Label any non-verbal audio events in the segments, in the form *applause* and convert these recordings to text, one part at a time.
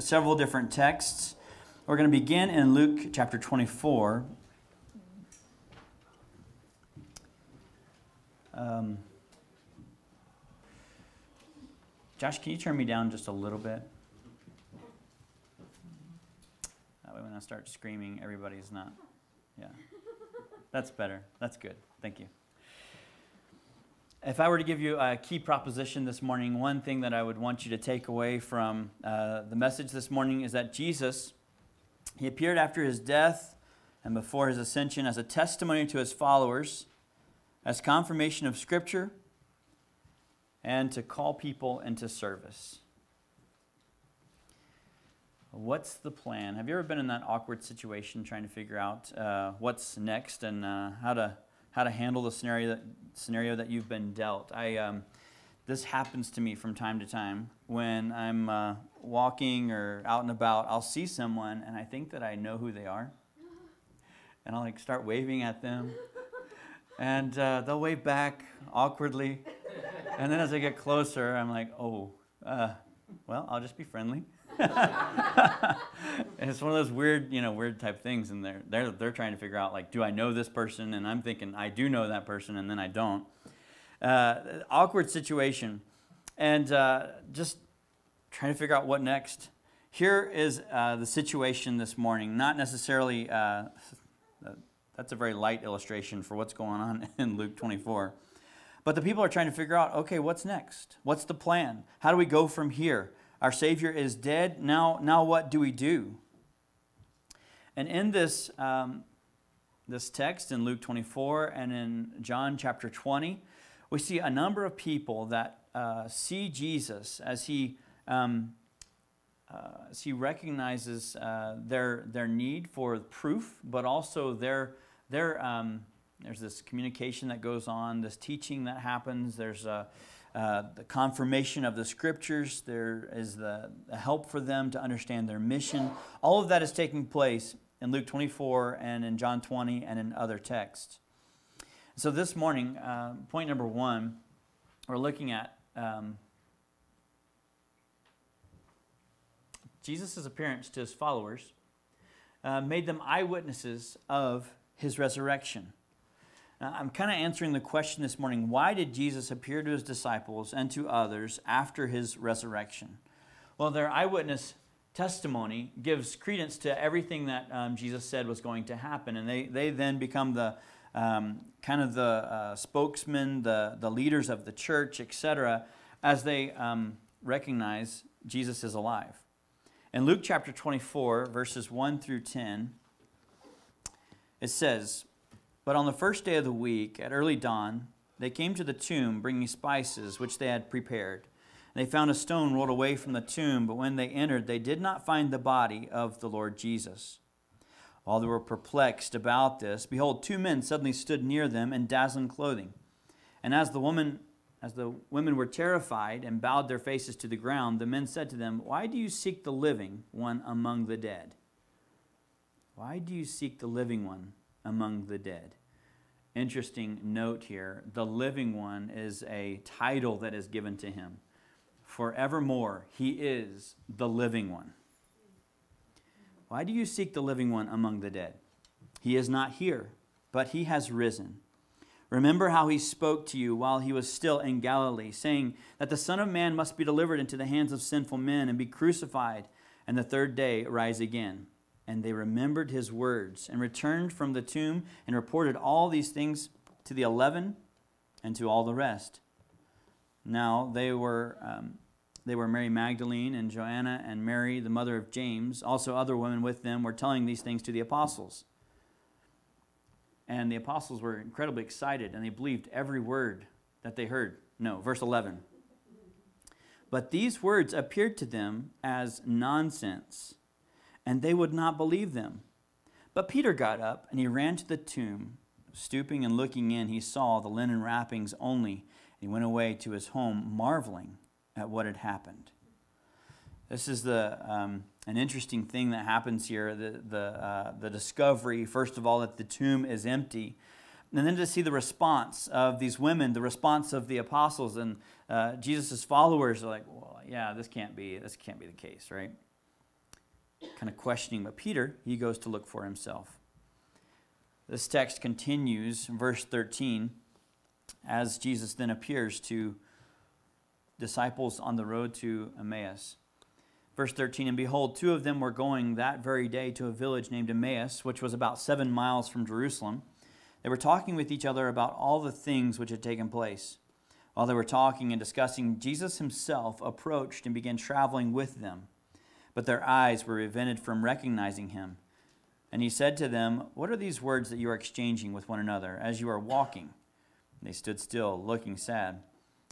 several different texts. We're going to begin in Luke chapter 24. Um, Josh, can you turn me down just a little bit? That way, when I start screaming, everybody's not. Yeah. That's better. That's good. Thank you. If I were to give you a key proposition this morning, one thing that I would want you to take away from uh, the message this morning is that Jesus, he appeared after his death and before his ascension as a testimony to his followers, as confirmation of Scripture, and to call people into service. What's the plan? Have you ever been in that awkward situation trying to figure out uh, what's next and uh, how to how to handle the scenario that scenario that you've been dealt? I um, this happens to me from time to time when I'm uh, walking or out and about. I'll see someone and I think that I know who they are, and I'll like start waving at them, and uh, they'll wave back awkwardly, and then as I get closer, I'm like, oh, uh, well, I'll just be friendly. *laughs* it's one of those weird, you know, weird type things, and they're they're they're trying to figure out like, do I know this person? And I'm thinking I do know that person, and then I don't. Uh, awkward situation, and uh, just trying to figure out what next. Here is uh, the situation this morning. Not necessarily. Uh, that's a very light illustration for what's going on *laughs* in Luke 24. But the people are trying to figure out okay, what's next? What's the plan? How do we go from here? Our Savior is dead. Now, now what do we do? And in this, um, this text in Luke 24 and in John chapter 20, we see a number of people that uh, see Jesus as he, um, uh, as he recognizes uh, their, their need for proof, but also their, their, um, there's this communication that goes on, this teaching that happens. There's a, uh, the confirmation of the scriptures, there is the, the, help for them to understand their mission. All of that is taking place in Luke 24 and in John 20 and in other texts. So this morning, uh, point number one, we're looking at um, Jesus' appearance to his followers uh, made them eyewitnesses of his resurrection. I'm kind of answering the question this morning why did Jesus appear to his disciples and to others after his resurrection? Well, their eyewitness testimony gives credence to everything that um, Jesus said was going to happen, and they, they then become the um, kind of the uh, spokesmen, the, the leaders of the church, etc., as they um, recognize Jesus is alive. In Luke chapter 24, verses 1 through 10, it says, but on the first day of the week, at early dawn, they came to the tomb bringing spices which they had prepared. They found a stone rolled away from the tomb, but when they entered, they did not find the body of the Lord Jesus. While they were perplexed about this, behold, two men suddenly stood near them in dazzling clothing. And as the woman as the women were terrified and bowed their faces to the ground, the men said to them, Why do you seek the living one among the dead? Why do you seek the living one among the dead. Interesting note here the living one is a title that is given to him. Forevermore, he is the living one. Why do you seek the living one among the dead? He is not here, but he has risen. Remember how he spoke to you while he was still in Galilee, saying that the Son of Man must be delivered into the hands of sinful men and be crucified, and the third day rise again. And they remembered his words and returned from the tomb and reported all these things to the eleven and to all the rest. Now they were, um, they were Mary Magdalene and Joanna and Mary, the mother of James. Also, other women with them were telling these things to the apostles. And the apostles were incredibly excited and they believed every word that they heard. No, verse 11. But these words appeared to them as nonsense and they would not believe them. But Peter got up and he ran to the tomb. Stooping and looking in, he saw the linen wrappings only. And he went away to his home, marveling at what had happened. This is the, um, an interesting thing that happens here the, the, uh, the discovery, first of all, that the tomb is empty. And then to see the response of these women, the response of the apostles and uh, Jesus' followers are like, well, yeah, this can't be, this can't be the case, right? Kind of questioning. But Peter, he goes to look for himself. This text continues, verse 13, as Jesus then appears to disciples on the road to Emmaus. Verse 13 And behold, two of them were going that very day to a village named Emmaus, which was about seven miles from Jerusalem. They were talking with each other about all the things which had taken place. While they were talking and discussing, Jesus himself approached and began traveling with them. But their eyes were prevented from recognizing him. And he said to them, What are these words that you are exchanging with one another as you are walking? And they stood still, looking sad.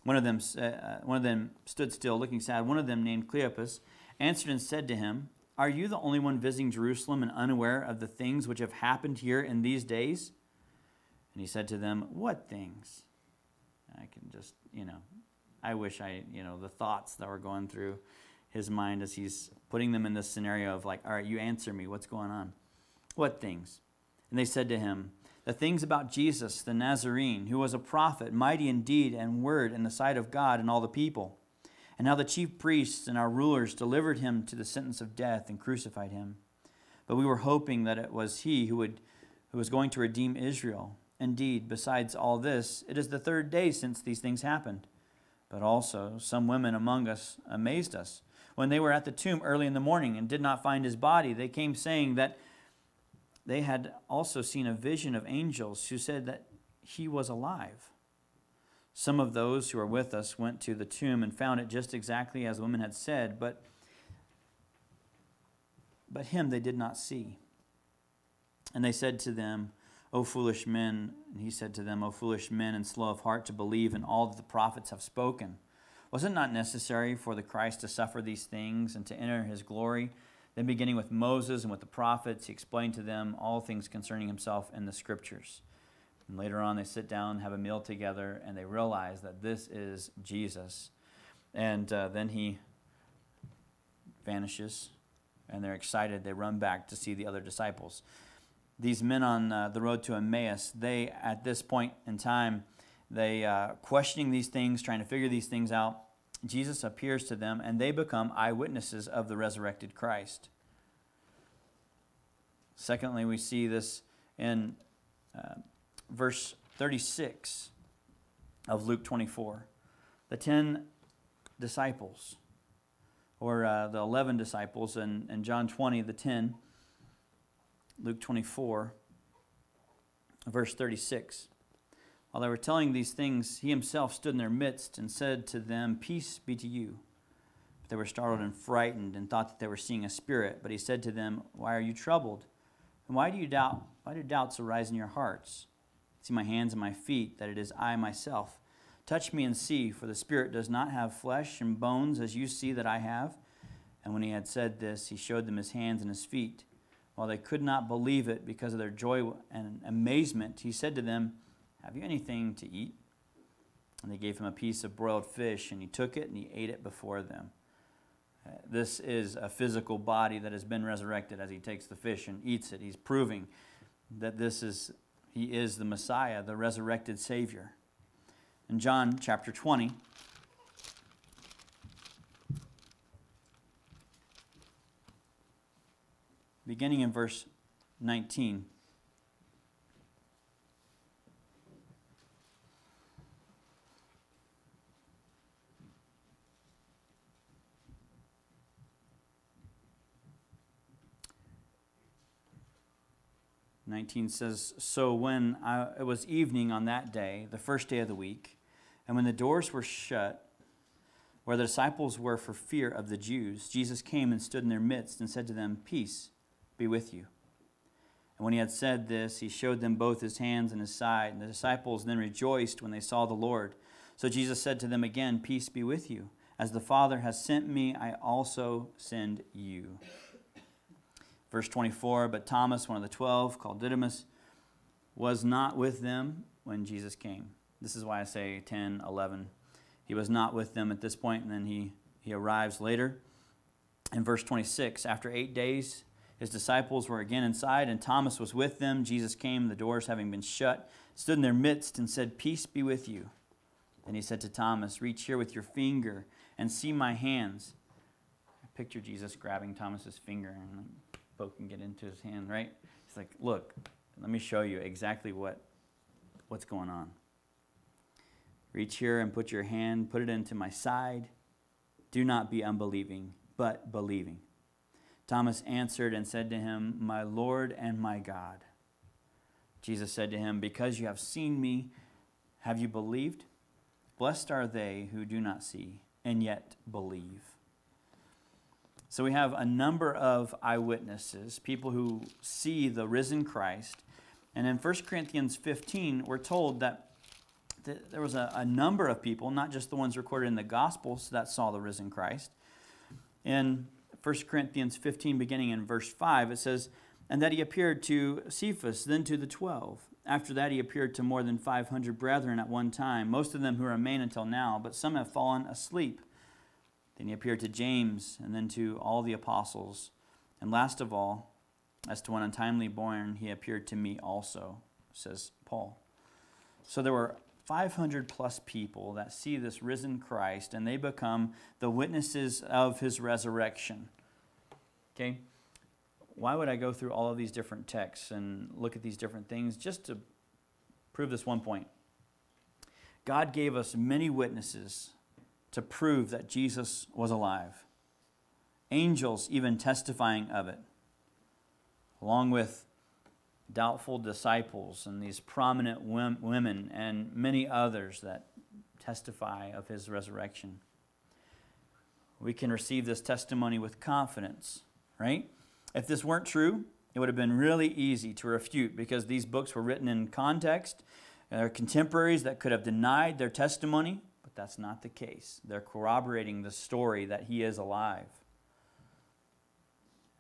One of them, uh, one of them stood still, looking sad. One of them, named Cleopas, answered and said to him, Are you the only one visiting Jerusalem and unaware of the things which have happened here in these days? And he said to them, What things? I can just, you know, I wish I, you know, the thoughts that were going through his mind as he's putting them in this scenario of like, All right, you answer me. What's going on? What things? And they said to him, The things about Jesus, the Nazarene, who was a prophet, mighty in deed and word in the sight of God and all the people. And how the chief priests and our rulers delivered him to the sentence of death and crucified him. But we were hoping that it was he who, would, who was going to redeem Israel. Indeed, besides all this, it is the third day since these things happened. But also, some women among us amazed us. When they were at the tomb early in the morning and did not find his body, they came saying that they had also seen a vision of angels who said that he was alive. Some of those who were with us went to the tomb and found it just exactly as the women had said, but, but him they did not see. And they said to them, O foolish men, and he said to them, O foolish men and slow of heart to believe in all that the prophets have spoken. Was it not necessary for the Christ to suffer these things and to enter his glory? Then, beginning with Moses and with the prophets, he explained to them all things concerning himself in the scriptures. And later on, they sit down, have a meal together, and they realize that this is Jesus. And uh, then he vanishes, and they're excited. They run back to see the other disciples. These men on uh, the road to Emmaus, they, at this point in time, they uh, questioning these things, trying to figure these things out. Jesus appears to them, and they become eyewitnesses of the resurrected Christ. Secondly, we see this in uh, verse 36 of Luke 24. The 10 disciples, or uh, the 11 disciples, and, and John 20, the 10, Luke 24, verse 36. While they were telling these things, he himself stood in their midst and said to them, Peace be to you. But they were startled and frightened and thought that they were seeing a spirit. But he said to them, Why are you troubled? And why do you doubt? Why do doubts arise in your hearts? See my hands and my feet, that it is I myself. Touch me and see, for the spirit does not have flesh and bones as you see that I have. And when he had said this, he showed them his hands and his feet. While they could not believe it because of their joy and amazement, he said to them, have you anything to eat? And they gave him a piece of broiled fish, and he took it and he ate it before them. Uh, this is a physical body that has been resurrected as he takes the fish and eats it. He's proving that this is he is the Messiah, the resurrected Savior. In John chapter 20, beginning in verse 19. 19 says, So when I, it was evening on that day, the first day of the week, and when the doors were shut, where the disciples were for fear of the Jews, Jesus came and stood in their midst and said to them, Peace be with you. And when he had said this, he showed them both his hands and his side. And the disciples then rejoiced when they saw the Lord. So Jesus said to them again, Peace be with you. As the Father has sent me, I also send you. Verse 24 But Thomas, one of the twelve, called Didymus, was not with them when Jesus came. This is why I say 10, 11. He was not with them at this point, and then he, he arrives later. In verse 26, after eight days, his disciples were again inside, and Thomas was with them. Jesus came, the doors having been shut, stood in their midst, and said, Peace be with you. Then he said to Thomas, Reach here with your finger and see my hands I picture Jesus grabbing Thomas's finger and poking get into his hand, right? He's like, look, let me show you exactly what, what's going on. Reach here and put your hand, put it into my side. Do not be unbelieving, but believing. Thomas answered and said to him, My Lord and my God. Jesus said to him, Because you have seen me, have you believed? Blessed are they who do not see and yet believe. So we have a number of eyewitnesses, people who see the risen Christ. And in 1 Corinthians 15, we're told that there was a, a, number of people, not just the ones recorded in the Gospels, that saw the risen Christ. In 1 Corinthians 15, beginning in verse 5, it says, And that he appeared to Cephas, then to the twelve. After that, he appeared to more than 500 brethren at one time, most of them who remain until now, but some have fallen asleep. Then he appeared to James, and then to all the apostles. And last of all, as to one untimely born, he appeared to me also, says Paul. So there were 500 plus people that see this risen Christ, and they become the witnesses of his resurrection. Okay? why would I go through all of these different texts and look at these different things just to prove this one point? God gave us many witnesses to prove that Jesus was alive, angels even testifying of it, along with doubtful disciples and these prominent women and many others that testify of his resurrection. We can receive this testimony with confidence, right? If this weren't true, it would have been really easy to refute because these books were written in context. They're contemporaries that could have denied their testimony, that's not the case. They're corroborating the story that he is alive.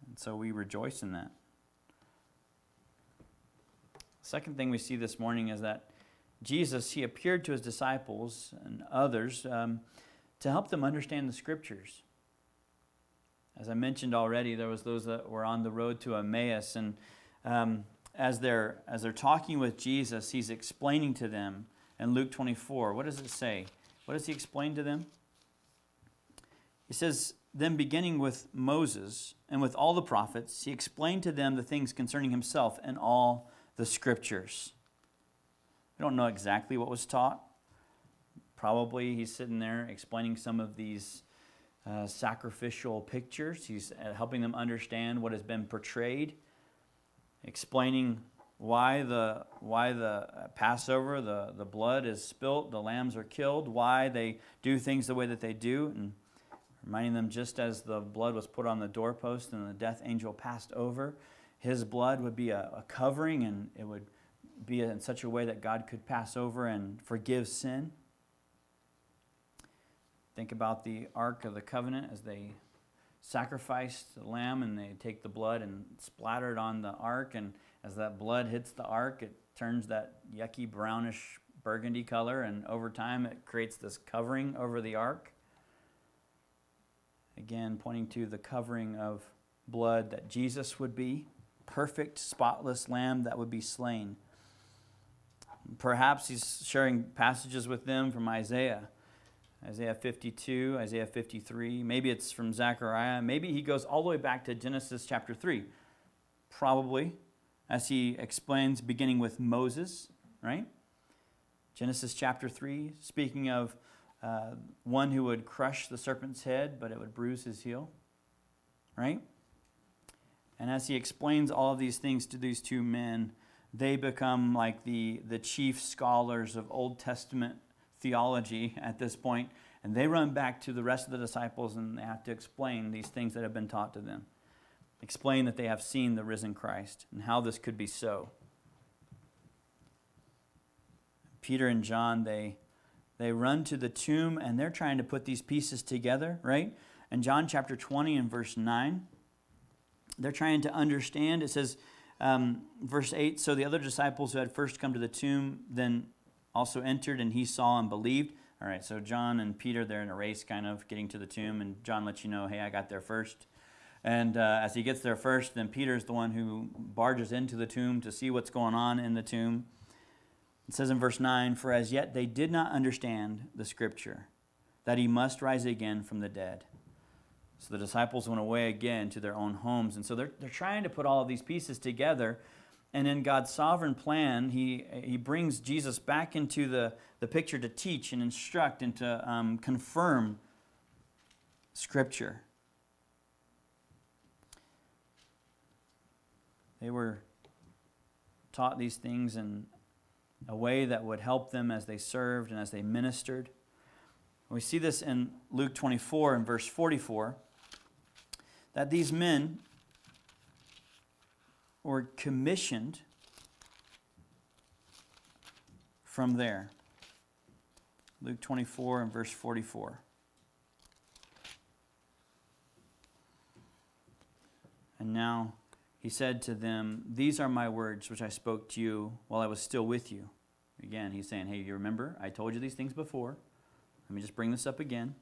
And so we rejoice in that. Second thing we see this morning is that Jesus, he appeared to his disciples and others um, to help them understand the scriptures. As I mentioned already, there was those that were on the road to Emmaus, and um, as they're as they're talking with Jesus, he's explaining to them in Luke 24. What does it say? What does he explain to them? He says, then beginning with Moses and with all the prophets, he explained to them the things concerning himself and all the scriptures. We don't know exactly what was taught. Probably he's sitting there explaining some of these uh, sacrificial pictures. He's uh, helping them understand what has been portrayed, explaining why the why the uh, Passover, the, the blood is spilt, the lambs are killed, why they do things the way that they do, and reminding them just as the blood was put on the doorpost and the death angel passed over, his blood would be a, a covering and it would be in such a way that God could pass over and forgive sin. Think about the Ark of the Covenant as they sacrificed the lamb and they take the blood and splatter it on the ark. And as that blood hits the ark, it turns that yucky brownish burgundy color. And over time, it creates this covering over the ark. Again, pointing to the covering of blood that Jesus would be perfect, spotless lamb that would be slain. Perhaps he's sharing passages with them from Isaiah Isaiah 52, Isaiah 53. Maybe it's from Zechariah. Maybe he goes all the way back to Genesis chapter 3. Probably, as he explains, beginning with Moses, right? Genesis chapter 3, speaking of uh, one who would crush the serpent's head, but it would bruise his heel, right? And as he explains all of these things to these two men, they become like the, the chief scholars of Old Testament theology *laughs* at this point, and they run back to the rest of the disciples and they have to explain these things that have been taught to them. Explain that they have seen the risen Christ and how this could be so. Peter and John, they, they run to the tomb and they're trying to put these pieces together, right? In John chapter 20 and verse 9, they're trying to understand. It says, um, verse 8 So the other disciples who had first come to the tomb then also entered and he saw and believed. All right, so John and Peter, they're in a race kind of getting to the tomb, and John lets you know, hey, I got there first. And uh, as he gets there first, then Peter's the one who barges into the tomb to see what's going on in the tomb. It says in verse 9, For as yet they did not understand the scripture, that he must rise again from the dead. So the disciples went away again to their own homes. And so they're, they're trying to put all of these pieces together. And in God's sovereign plan, He, he brings Jesus back into the, the picture to teach and instruct and to um, confirm Scripture. They were taught these things in a way that would help them as they served and as they ministered. We see this in Luke 24 and verse 44 that these men were commissioned from there. Luke 24 and verse 44. And now he said to them, These are my words which I spoke to you while I was still with you. Again, he's saying, Hey, you remember? I told you these things before. Let me just bring this up again.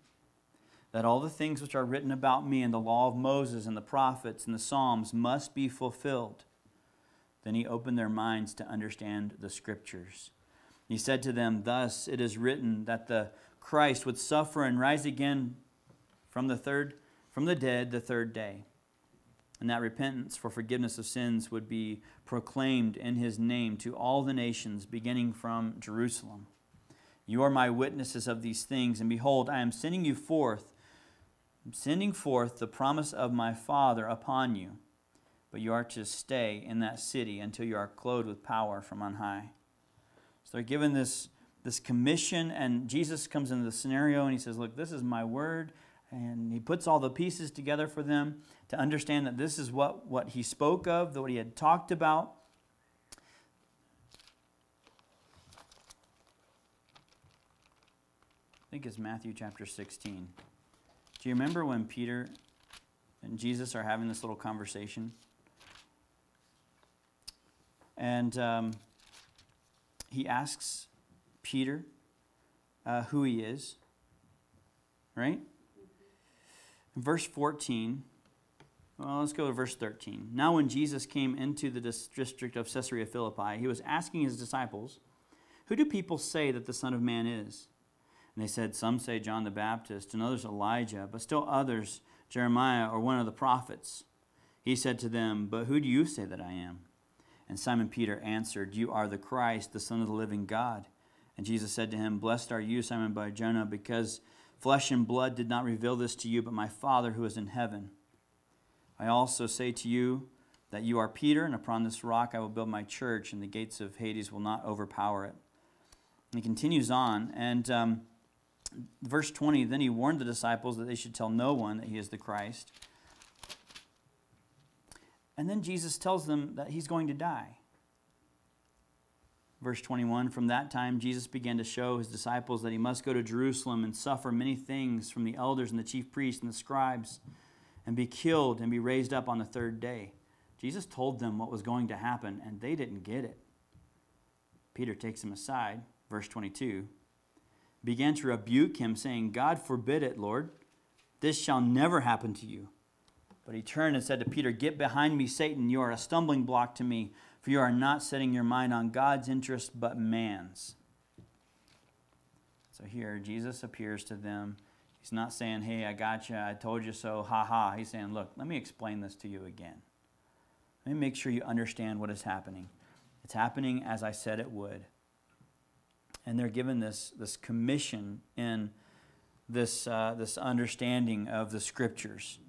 That all the things which are written about me in the law of Moses and the prophets and the Psalms must be fulfilled. Then he opened their minds to understand the scriptures. He said to them, Thus it is written that the Christ would suffer and rise again from the third from the dead the third day and that repentance for forgiveness of sins would be proclaimed in his name to all the nations, beginning from Jerusalem. You are my witnesses of these things, and behold, I am sending you forth, I'm sending forth the promise of my Father upon you. But you are to stay in that city until you are clothed with power from on high. So they're given this, this commission, and Jesus comes into the scenario and he says, Look, this is my word. And he puts all the pieces together for them to understand that this is what, what he spoke of, what he had talked about. I think it's Matthew chapter 16. Do you remember when Peter and Jesus are having this little conversation? And um, he asks Peter uh, who he is, right? verse 14, well, let's go to verse 13. Now, when Jesus came into the district of Caesarea Philippi, he was asking his disciples, Who do people say that the Son of Man is? And they said, Some say John the Baptist, and others Elijah, but still others Jeremiah or one of the prophets. He said to them, But who do you say that I am? And Simon Peter answered, You are the Christ, the Son of the living God. And Jesus said to him, Blessed are you, Simon Bar Jonah, because Flesh and blood did not reveal this to you, but my Father who is in heaven. I also say to you that you are Peter, and upon this rock I will build my church, and the gates of Hades will not overpower it. And he continues on, and um, verse 20 then he warned the disciples that they should tell no one that he is the Christ. And then Jesus tells them that he's going to die. Verse 21 From that time, Jesus began to show his disciples that he must go to Jerusalem and suffer many things from the elders and the chief priests and the scribes, and be killed and be raised up on the third day. Jesus told them what was going to happen, and they didn't get it. Peter takes him aside, verse 22, began to rebuke him, saying, God forbid it, Lord. This shall never happen to you. But he turned and said to Peter, Get behind me, Satan. You are a stumbling block to me for you are not setting your mind on God's interest, but man's. So here, Jesus appears to them. He's not saying, Hey, I got you. I told you so. Ha ha. He's saying, Look, let me explain this to you again. Let me make sure you understand what is happening. It's happening as I said it would. And they're given this, this commission in this, uh, this understanding of the scriptures.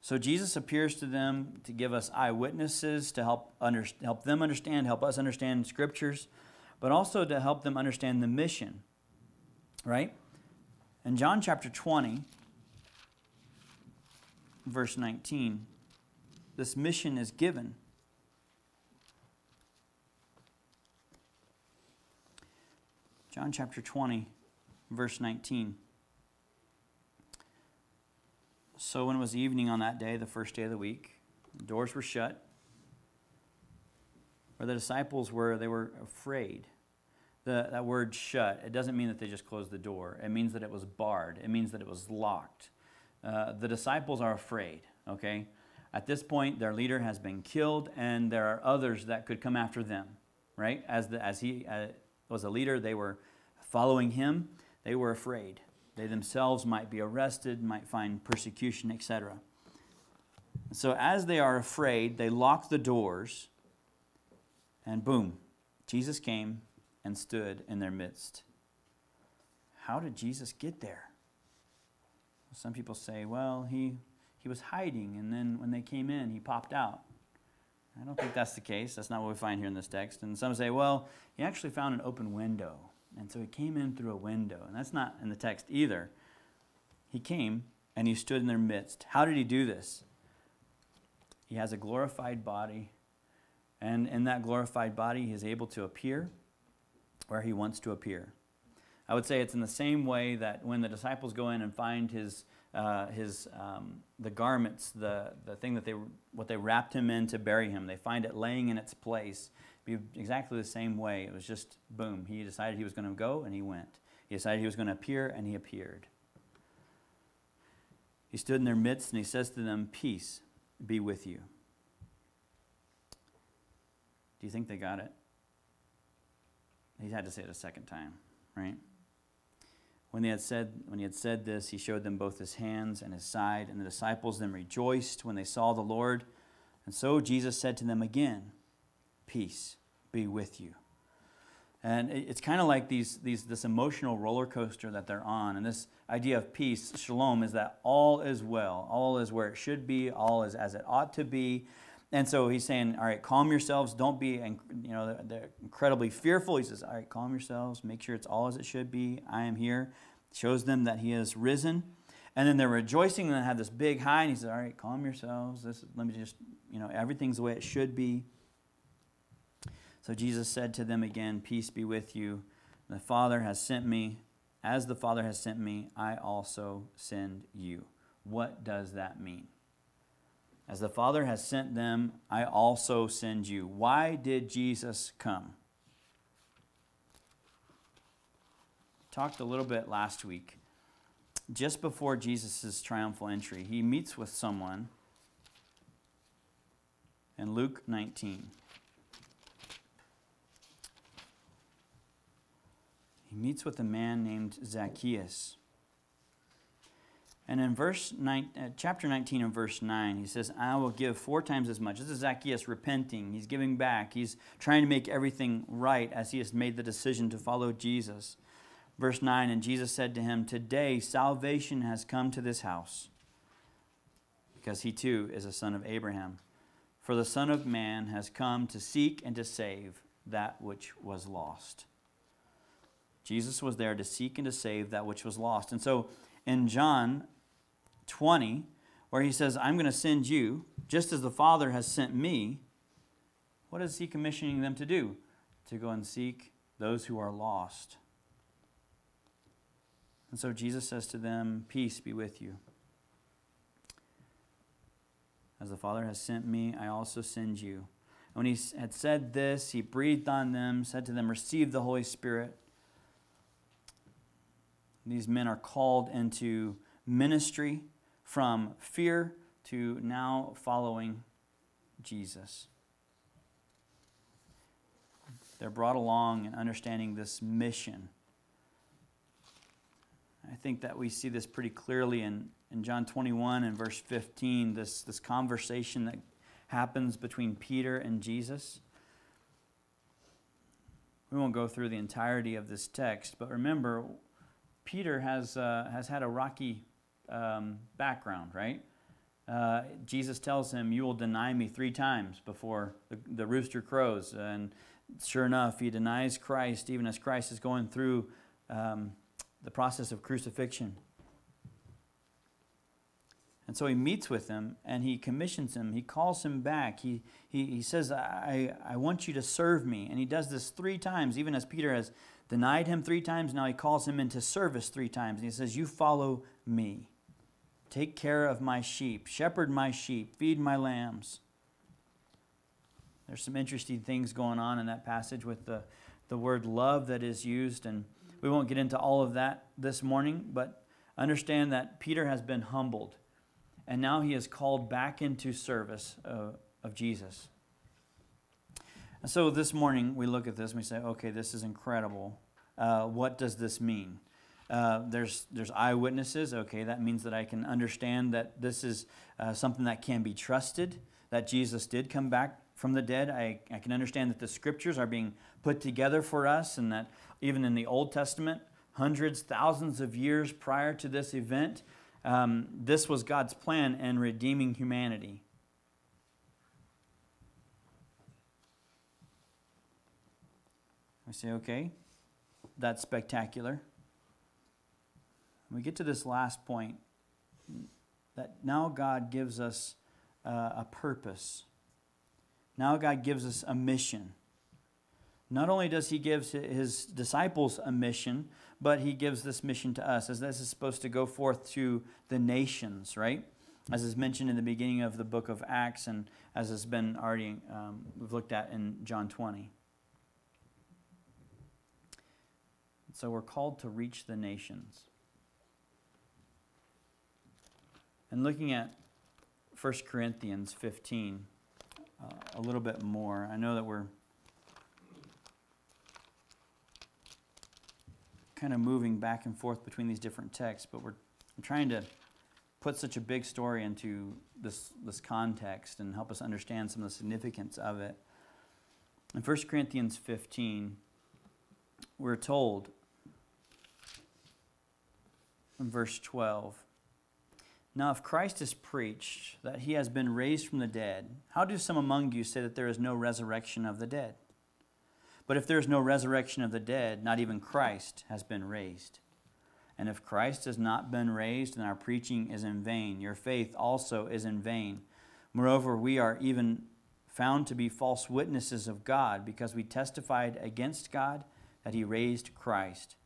So Jesus appears to them to give us eyewitnesses, to help, under, help them understand, help us understand scriptures, but also to help them understand the mission. Right? In John chapter 20, verse 19, this mission is given. John chapter 20, verse 19. So when it was evening on that day, the first day of the week, the doors were shut. Where the disciples were, they were afraid. The, that word shut, it doesn't mean that they just closed the door. It means that it was barred. It means that it was locked. Uh, the disciples are afraid, okay? At this point, their leader has been killed, and there are others that could come after them, right? As, the, as he uh, was a leader, they were following him. They were afraid. They themselves might be arrested, might find persecution, etc. So, as they are afraid, they lock the doors, and boom, Jesus came and stood in their midst. How did Jesus get there? Some people say, well, he, he was hiding, and then when they came in, he popped out. I don't think that's the case. That's not what we find here in this text. And some say, well, he actually found an open window. And so he came in through a window. And that's not in the text either. He came and he stood in their midst. How did he do this? He has a glorified body. And in that glorified body, he is able to appear where he wants to appear. I would say it's in the same way that when the disciples go in and find his, uh, his um, the garments, the, the thing that they what they wrapped him in to bury him, they find it laying in its place. Be exactly the same way. It was just boom. He decided he was going to go, and he went. He decided he was going to appear, and he appeared. He stood in their midst, and he says to them, "Peace be with you." Do you think they got it? He had to say it a second time, right? When, they had said, when he had said this, he showed them both his hands and his side, and the disciples then rejoiced when they saw the Lord. And so Jesus said to them again, Peace be with you. And it's kind of like these, these, this emotional roller coaster that they're on. And this idea of peace, shalom, is that all is well. All is where it should be. All is as it ought to be. And so he's saying, all right, calm yourselves. Don't be, you know, they're incredibly fearful. He says, all right, calm yourselves. Make sure it's all as it should be. I am here. Shows them that he has risen. And then they're rejoicing and they have this big high. And he says, all right, calm yourselves. This, let me just, you know, everything's the way it should be. So Jesus said to them again, Peace be with you. The Father has sent me. As the Father has sent me, I also send you. What does that mean? As the Father has sent them, I also send you. Why did Jesus come? Talked a little bit last week. Just before Jesus' triumphal entry, he meets with someone in Luke 19. He meets with a man named Zacchaeus. And in verse nine, uh, chapter 19 and verse 9, he says, I will give four times as much. This is Zacchaeus repenting. He's giving back. He's trying to make everything right as he has made the decision to follow Jesus. Verse 9, and Jesus said to him, Today salvation has come to this house, because he too is a son of Abraham. For the Son of Man has come to seek and to save that which was lost. Jesus was there to seek and to save that which was lost. And so in John 20, where he says, I'm going to send you, just as the Father has sent me, what is he commissioning them to do? To go and seek those who are lost. And so Jesus says to them, Peace be with you. As the Father has sent me, I also send you. And when he had said this, he breathed on them, said to them, Receive the Holy Spirit. These men are called into ministry from fear to now following Jesus. They're brought along in understanding this mission. I think that we see this pretty clearly in, in John 21 and verse 15, this, this conversation that happens between Peter and Jesus. We won't go through the entirety of this text, but remember, Peter has, uh, has had a rocky um, background, right? Uh, Jesus tells him, You will deny me three times before the, the rooster crows. And sure enough, he denies Christ even as Christ is going through um, the process of crucifixion. And so he meets with him and he commissions him. He calls him back. He, he, he says, I, I want you to serve me. And he does this three times, even as Peter has denied him three times. Now he calls him into service three times. And he says, You follow me. Take care of my sheep, shepherd my sheep, feed my lambs. There's some interesting things going on in that passage with the, the word love that is used, and we won't get into all of that this morning, but understand that Peter has been humbled, and now he is called back into service uh, of Jesus. And so this morning we look at this and we say, okay, this is incredible. Uh, what does this mean? Uh, there's there's eyewitnesses. Okay, that means that I can understand that this is uh, something that can be trusted. That Jesus did come back from the dead. I, I can understand that the scriptures are being put together for us, and that even in the Old Testament, hundreds, thousands of years prior to this event, um, this was God's plan in redeeming humanity. I say, okay, that's spectacular. We get to this last point that now God gives us uh, a purpose. Now God gives us a mission. Not only does he give his disciples a mission, but he gives this mission to us, as this is supposed to go forth to the nations, right? As is mentioned in the beginning of the book of Acts, and as has been already um, we've looked at in John 20. So we're called to reach the nations. And looking at 1 Corinthians 15 uh, a little bit more, I know that we're kind of moving back and forth between these different texts, but we're I'm trying to put such a big story into this, this context and help us understand some of the significance of it. In 1 Corinthians 15, we're told in verse 12. Now, if Christ is preached that he has been raised from the dead, how do some among you say that there is no resurrection of the dead? But if there is no resurrection of the dead, not even Christ has been raised. And if Christ has not been raised, then our preaching is in vain. Your faith also is in vain. Moreover, we are even found to be false witnesses of God, because we testified against God that he raised Christ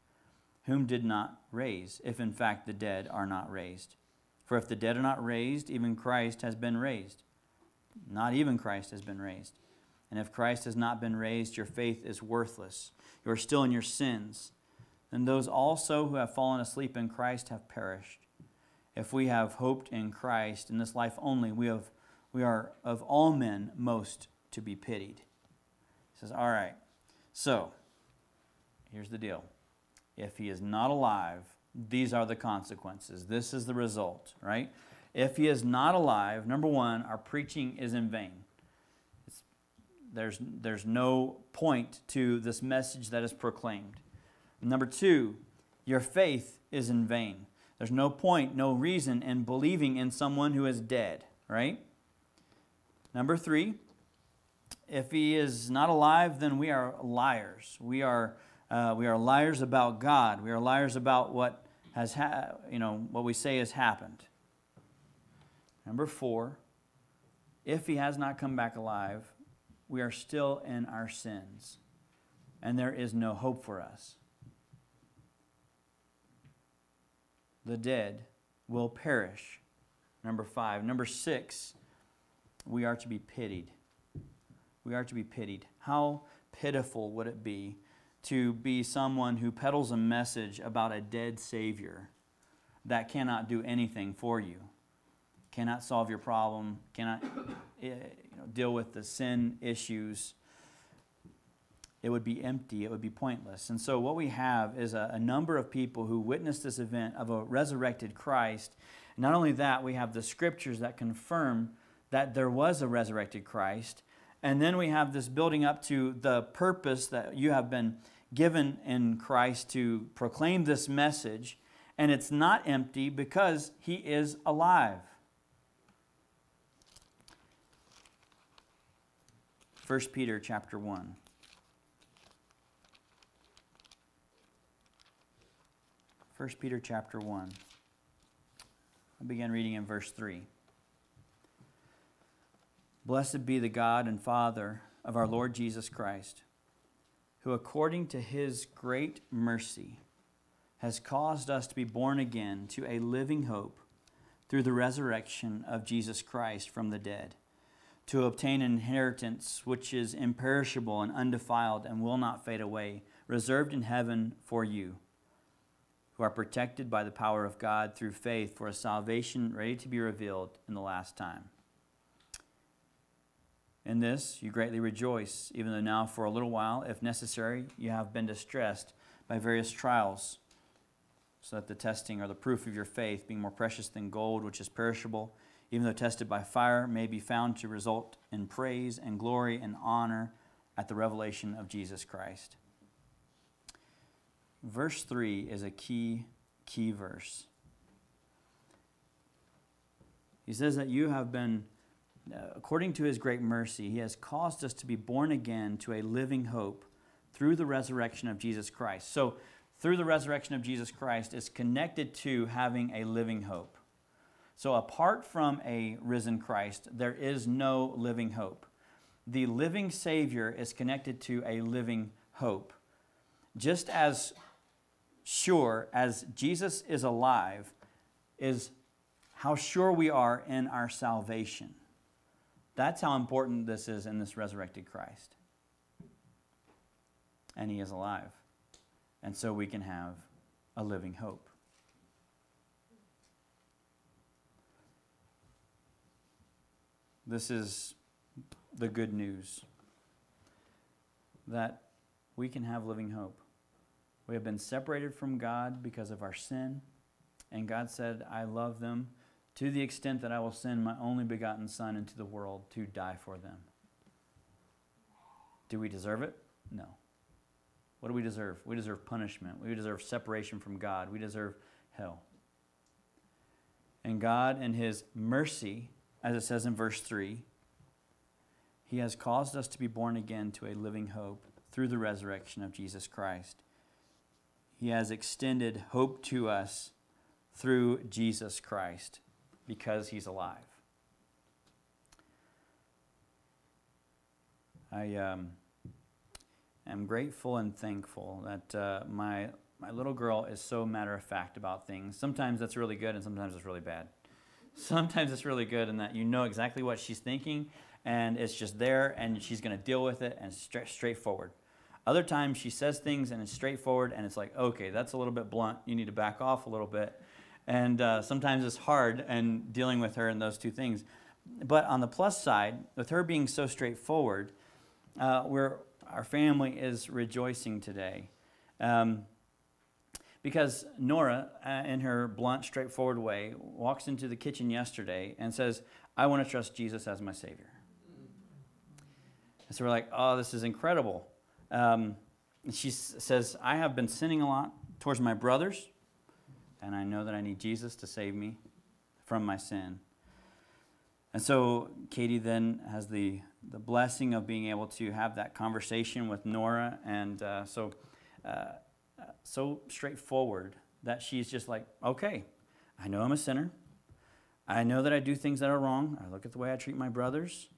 whom did not raise, if in fact the dead are not raised. For if the dead are not raised, even Christ has been raised. Not even Christ has been raised. And if Christ has not been raised, your faith is worthless. You are still in your sins. And those also who have fallen asleep in Christ have perished. If we have hoped in Christ in this life only, we, have, we are of all men most to be pitied. He says, All right, so here's the deal if he is not alive, these are the consequences. This is the result, right? If he is not alive, number one, our preaching is in vain. It's, there's, there's no point to this message that is proclaimed. Number two, your faith is in vain. There's no point, no reason in believing in someone who is dead, right? Number three, if he is not alive, then we are liars. We are uh, we are liars about God. We are liars about what has ha- you know what we say has happened. Number four, if he has not come back alive, we are still in our sins, and there is no hope for us. The dead will perish. Number five. Number six, we are to be pitied. We are to be pitied. How pitiful would it be to be someone who peddles a message about a dead Savior that cannot do anything for you, cannot solve your problem, cannot eh, you know, deal with the sin issues. It would be empty, it would be pointless. And so, what we have is a, a number of people who witnessed this event of a resurrected Christ. Not only that, we have the scriptures that confirm that there was a resurrected Christ. And then we have this building up to the purpose that you have been given in Christ to proclaim this message, and it's not empty because he is alive. 1 Peter chapter 1. First Peter chapter 1. I begin reading in verse 3. Blessed be the God and Father of our Lord Jesus Christ who, according to his great mercy, has caused us to be born again to a living hope through the resurrection of Jesus Christ from the dead, to obtain an inheritance which is imperishable and undefiled and will not fade away, reserved in heaven for you, who are protected by the power of God through faith for a salvation ready to be revealed in the last time. In this you greatly rejoice, even though now for a little while, if necessary, you have been distressed by various trials, so that the testing or the proof of your faith, being more precious than gold, which is perishable, even though tested by fire, may be found to result in praise and glory and honor at the revelation of Jesus Christ. Verse 3 is a key, key verse. He says that you have been, Uh, according to his great mercy, he has caused us to be born again to a living hope through the resurrection of Jesus Christ. So, through the resurrection of Jesus Christ is connected to having a living hope. So, apart from a risen Christ, there is no living hope. The living Savior is connected to a living hope. Just as sure as Jesus is alive is how sure we are in our salvation. That's how important this is in this resurrected Christ. And he is alive. And so we can have a living hope. This is the good news that we can have living hope. We have been separated from God because of our sin. And God said, I love them to the extent that I will send my only begotten Son into the world to die for them. Do we deserve it? No. What do we deserve? We deserve punishment. We deserve separation from God. We deserve hell. And God, in His mercy, as it says in verse 3, He has caused us to be born again to a living hope through the resurrection of Jesus Christ. He has extended hope to us through Jesus Christ because he's alive. I um, am grateful and thankful that uh, my, my little girl is so matter of fact about things. Sometimes that's really good, and sometimes it's really bad. Sometimes it's really good in that you know exactly what she's thinking, and it's just there, and she's going to deal with it, and straight, straightforward. Other times she says things and it's straightforward and it's like, okay, that's a little bit blunt. You need to back off a little bit. And uh, sometimes it's hard and dealing with her and those two things. But on the plus side, with her being so straightforward, uh, we're, our family is rejoicing today. Um, because Nora, uh, in her blunt, straightforward way, walks into the kitchen yesterday and says, I want to trust Jesus as my Savior. And so we're like, oh, this is incredible. Um, she says, I have been sinning a lot towards my brothers, and I know that I need Jesus to save me from my sin. And so Katie then has the, the blessing of being able to have that conversation with Nora, and uh, so uh, so straightforward that she's just like, okay, I know I'm a sinner. I know that I do things that are wrong. I look at the way I treat my brothers,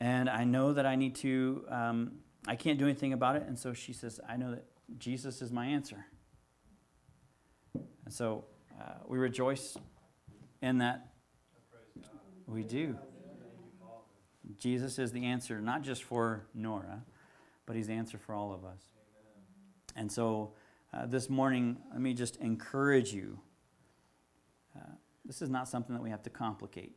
and I know that I need to um, I can't do anything about it. And so she says, I know that Jesus is my answer. And so uh, we rejoice in that. We do. Jesus is the answer, not just for Nora, but he's the answer for all of us. And so uh, this morning, let me just encourage you. Uh, this is not something that we have to complicate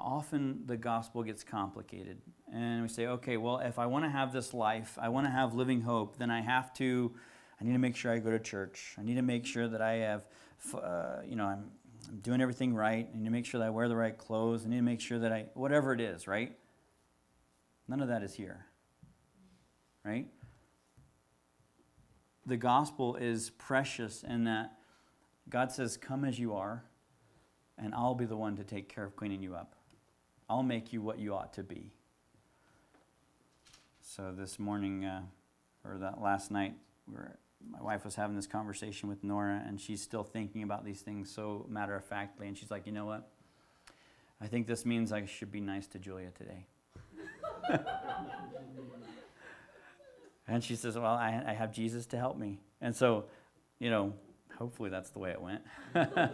often the gospel gets complicated. And we say, okay, well, if I want to have this life, I want to have living hope, then I have to, I need to make sure I go to church. I need to make sure that I have, uh, you know, I'm, I'm doing everything right. I need to make sure that I wear the right clothes. I need to make sure that I, whatever it is, right? None of that is here, right? The gospel is precious in that God says, Come as you are, and I'll be the one to take care of cleaning you up. I'll make you what you ought to be. So this morning, uh, or that last night, my wife was having this conversation with Nora, and she's still thinking about these things so matter of factly. And she's like, you know what? I think this means I should be nice to Julia today. *laughs* and she says, well, I, I have Jesus to help me. And so, you know, hopefully that's the way it went. *laughs*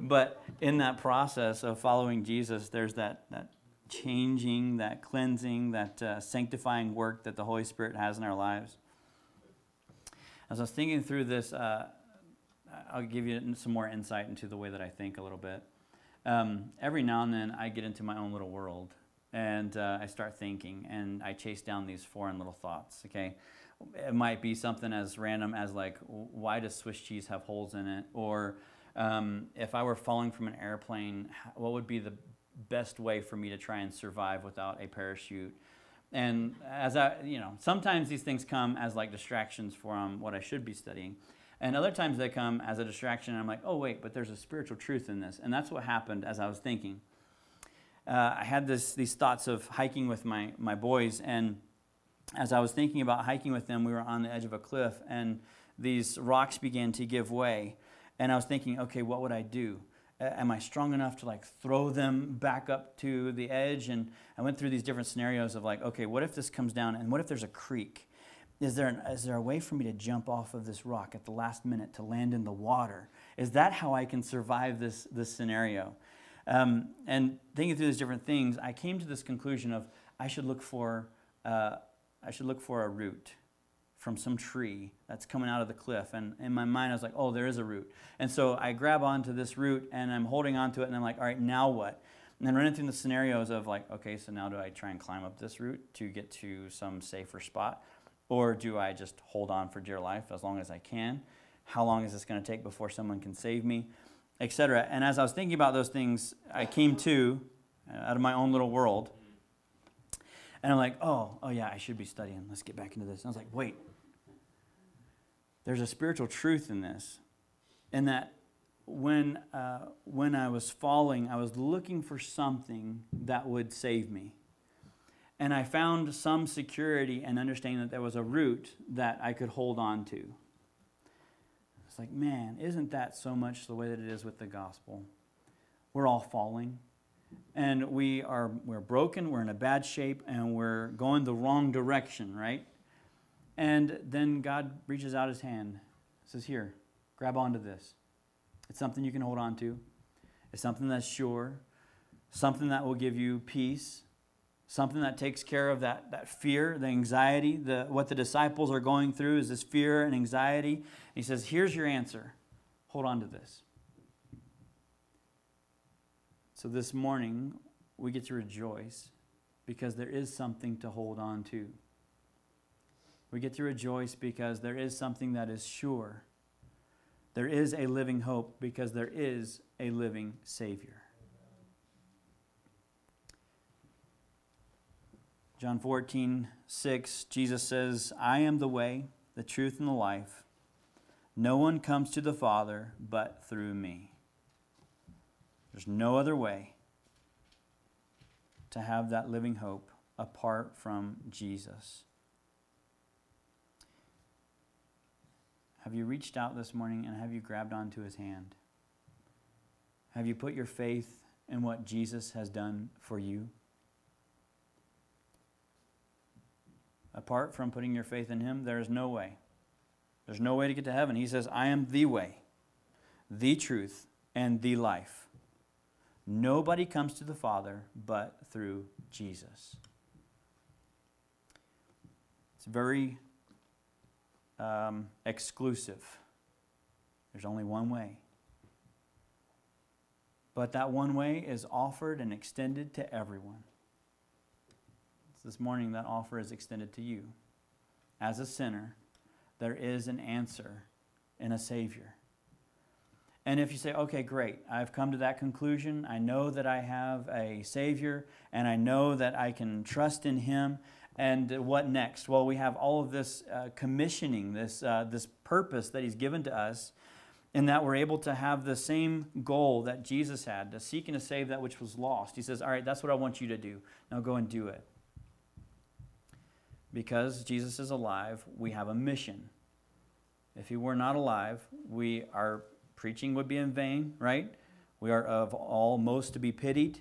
but in that process of following Jesus, there's that, that changing, that cleansing, that uh, sanctifying work that the Holy Spirit has in our lives. As I was thinking through this, uh, I'll give you some more insight into the way that I think a little bit. Um, every now and then, I get into my own little world and uh, I start thinking and I chase down these foreign little thoughts. Okay, it might be something as random as like, why does Swiss cheese have holes in it? Or um, if I were falling from an airplane, what would be the best way for me to try and survive without a parachute? And as I, you know, sometimes these things come as like distractions from what I should be studying. And other times they come as a distraction, and I'm like, oh, wait, but there's a spiritual truth in this. And that's what happened as I was thinking. Uh, I had this, these thoughts of hiking with my, my boys, and as I was thinking about hiking with them, we were on the edge of a cliff, and these rocks began to give way. And I was thinking, okay, what would I do? Am I strong enough to like throw them back up to the edge? And I went through these different scenarios of like, okay, what if this comes down, and what if there's a creek? Is there, an, is there a way for me to jump off of this rock at the last minute to land in the water? Is that how I can survive this, this scenario? Um, and thinking through these different things, I came to this conclusion of I should look for uh, I should look for a root from some tree that's coming out of the cliff. And in my mind, I was like, oh, there is a root. And so I grab onto this root and I'm holding onto it, and I'm like, all right, now what? And then running through the scenarios of like, okay, so now do I try and climb up this root to get to some safer spot? Or do I just hold on for dear life as long as I can? How long is this going to take before someone can save me? Etc. And as I was thinking about those things, I came to, uh, out of my own little world, and I'm like, oh, oh yeah, I should be studying. Let's get back into this. And I was like, wait, there's a spiritual truth in this, in that when uh, when I was falling, I was looking for something that would save me, and I found some security and understanding that there was a root that I could hold on to. It's like, man, isn't that so much the way that it is with the gospel? We're all falling and we are we're broken, we're in a bad shape, and we're going the wrong direction, right? And then God reaches out his hand, says, Here, grab onto this. It's something you can hold on to. It's something that's sure, something that will give you peace, something that takes care of that, that fear, the anxiety. The, what the disciples are going through is this fear and anxiety. And he says, Here's your answer. Hold on to this. So this morning, we get to rejoice because there is something to hold on to. We get to rejoice because there is something that is sure. There is a living hope because there is a living Savior. John 14, 6, Jesus says, I am the way, the truth, and the life. No one comes to the Father but through me. There's no other way to have that living hope apart from Jesus. Have you reached out this morning and have you grabbed onto his hand? Have you put your faith in what Jesus has done for you? Apart from putting your faith in him, there is no way. There's no way to get to heaven. He says, I am the way, the truth, and the life. Nobody comes to the Father but through Jesus. It's very um, exclusive. There's only one way. But that one way is offered and extended to everyone. This morning, that offer is extended to you. As a sinner, there is an answer in a Savior. And if you say, okay, great, I've come to that conclusion, I know that I have a Savior, and I know that I can trust in Him, and what next? Well, we have all of this uh, commissioning, this, uh, this purpose that He's given to us, and that we're able to have the same goal that Jesus had to seek and to save that which was lost. He says, All right, that's what I want you to do. Now go and do it. Because Jesus is alive, we have a mission. If He were not alive, we our preaching would be in vain, right? We are of all most to be pitied.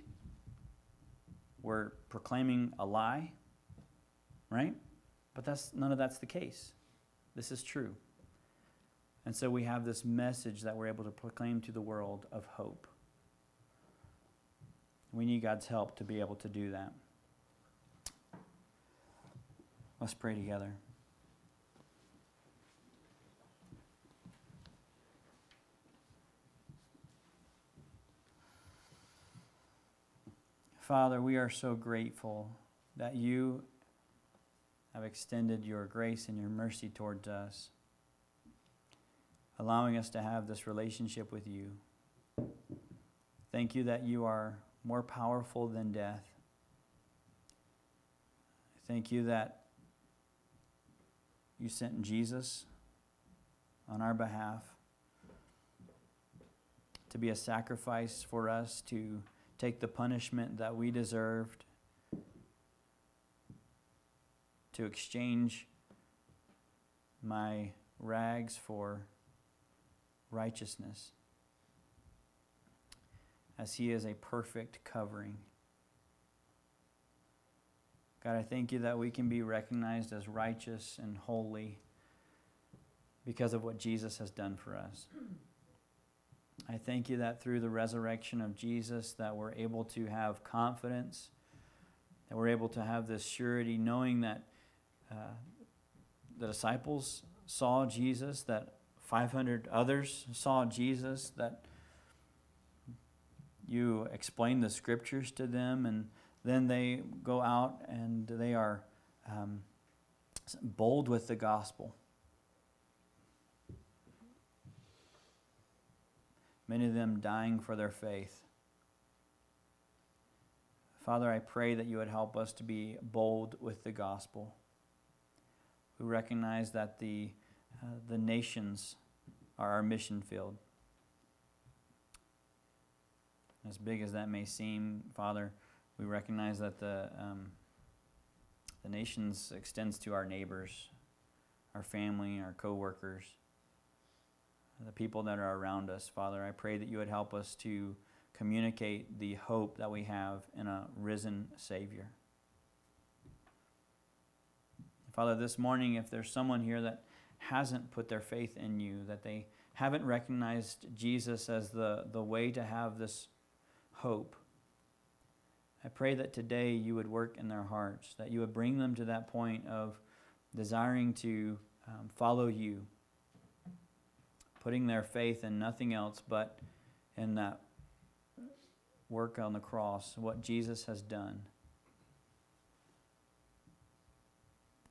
We're proclaiming a lie, right? But that's none of that's the case. This is true. And so we have this message that we're able to proclaim to the world of hope. We need God's help to be able to do that. Let's pray together. Father, we are so grateful that you have extended your grace and your mercy towards us, allowing us to have this relationship with you. Thank you that you are more powerful than death. Thank you that you sent Jesus on our behalf to be a sacrifice for us to take the punishment that we deserved, to exchange my rags for righteousness, as He is a perfect covering. God, I thank you that we can be recognized as righteous and holy because of what Jesus has done for us. I thank you that through the resurrection of Jesus that we're able to have confidence, that we're able to have this surety knowing that uh, the disciples saw Jesus, that 500 others saw Jesus, that you explain the scriptures to them, and then they go out and they are um, bold with the gospel. many of them dying for their faith. Father, I pray that you would help us to be bold with the gospel. We recognize that the, uh, the nations are our mission field. As big as that may seem, Father, we recognize that the, um, the nations extends to our neighbors, our family, our coworkers the people that are around us. Father, I pray that you would help us to communicate the hope that we have in a risen Savior. Father, this morning, if there's someone here that hasn't put their faith in you, that they haven't recognized Jesus as the, the way to have this hope, I pray that today you would work in their hearts, that you would bring them to that point of desiring to um, follow you putting their faith in nothing else but in that work on the cross, what Jesus has done.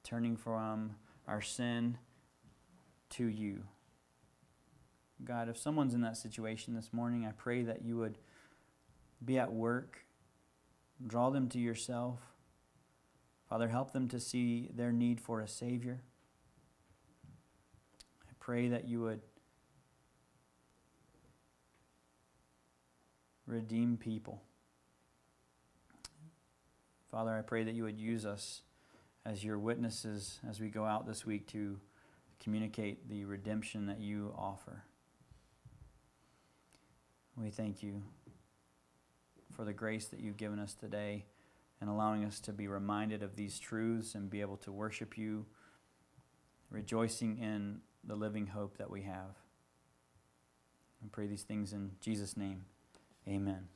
Turning from our sin to you. God, if someone's in that situation this morning, I pray that you would be at work, draw them to yourself. Father, help them to see their need for a Savior. I pray that you would redeem people. Father, I pray that you would use us as your witnesses as we go out this week to communicate the redemption that you offer. We thank you for the grace that you've given us today and allowing us to be reminded of these truths and be able to worship you, rejoicing in the living hope that we have. I pray these things in Jesus' name. Amen.